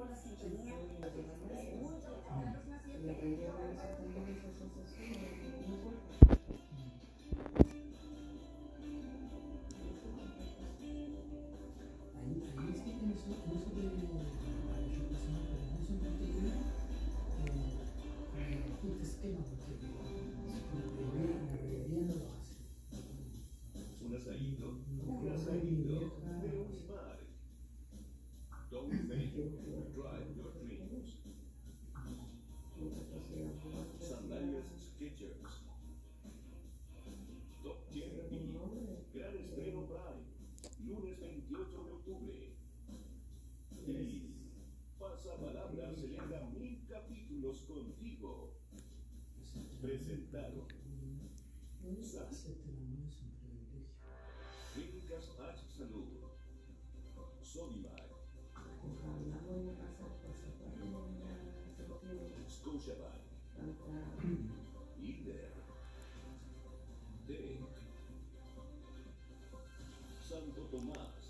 con la sintonía. Un. Drive your Sketchers. Top Gamer Gran estreno Brian. Lunes 28 de octubre. Y. Falsa palabra. Se le da mil capítulos contigo. Presentado. Sas. Críticas H. Salud. Sony Shabbat. Eat there. Think. Santo Tomás.